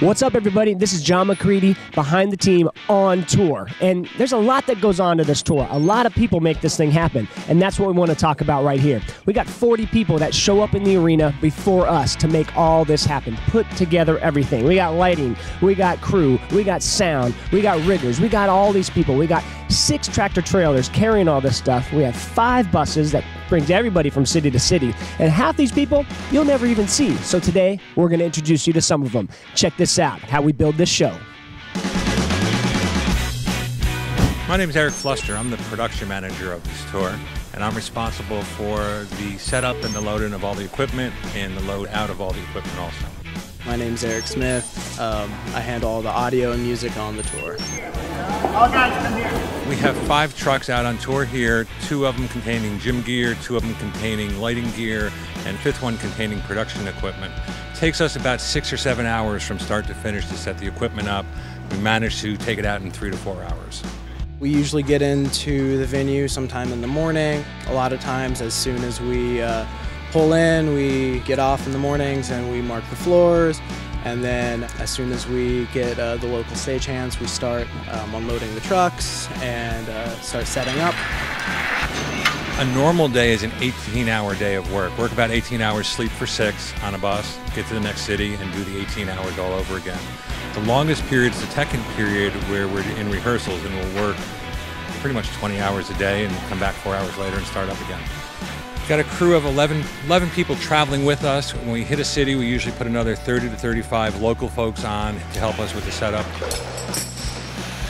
What's up, everybody? This is John Macready behind the team on tour. And there's a lot that goes on to this tour. A lot of people make this thing happen. And that's what we want to talk about right here. We got 40 people that show up in the arena before us to make all this happen, put together everything. We got lighting, we got crew, we got sound, we got riggers, we got all these people. We got six tractor trailers carrying all this stuff. We have five buses that brings everybody from city to city. And half these people you'll never even see. So today, we're going to introduce you to some of them. Check this out how we build this show. My name is Eric Fluster. I'm the production manager of this tour, and I'm responsible for the setup and the loading of all the equipment and the load out of all the equipment also. My name is Eric Smith. Um, I handle all the audio and music on the tour. All guys, come here. We have five trucks out on tour here, two of them containing gym gear, two of them containing lighting gear, and fifth one containing production equipment. It takes us about six or seven hours from start to finish to set the equipment up. We manage to take it out in three to four hours. We usually get into the venue sometime in the morning. A lot of times, as soon as we uh, pull in, we get off in the mornings and we mark the floors. And then as soon as we get uh, the local stagehands, we start um, unloading the trucks and uh, start setting up. A normal day is an 18 hour day of work. Work about 18 hours, sleep for six on a bus, get to the next city, and do the 18 hours all over again. The longest period is the tech-in period where we're in rehearsals and we'll work pretty much 20 hours a day and come back four hours later and start up again. Got a crew of 11, 11 people traveling with us. When we hit a city, we usually put another 30 to 35 local folks on to help us with the setup.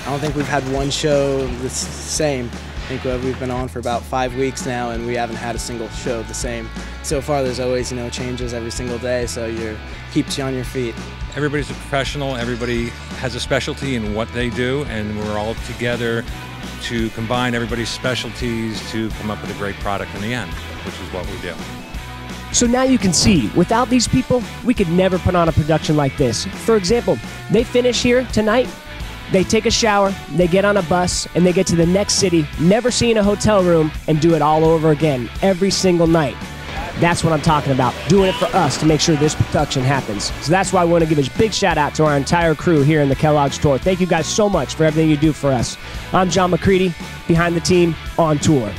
I don't think we've had one show the same. I think uh, we've been on for about five weeks now, and we haven't had a single show the same. So far, there's always you know changes every single day, so you keeps you on your feet. Everybody's a professional. Everybody has a specialty in what they do, and we're all together to combine everybody's specialties to come up with a great product in the end which is what we do. So now you can see, without these people, we could never put on a production like this. For example, they finish here tonight, they take a shower, they get on a bus, and they get to the next city, never seeing a hotel room, and do it all over again every single night. That's what I'm talking about, doing it for us to make sure this production happens. So that's why I want to give a big shout out to our entire crew here in the Kellogg's Tour. Thank you guys so much for everything you do for us. I'm John Macready, behind the team on tour.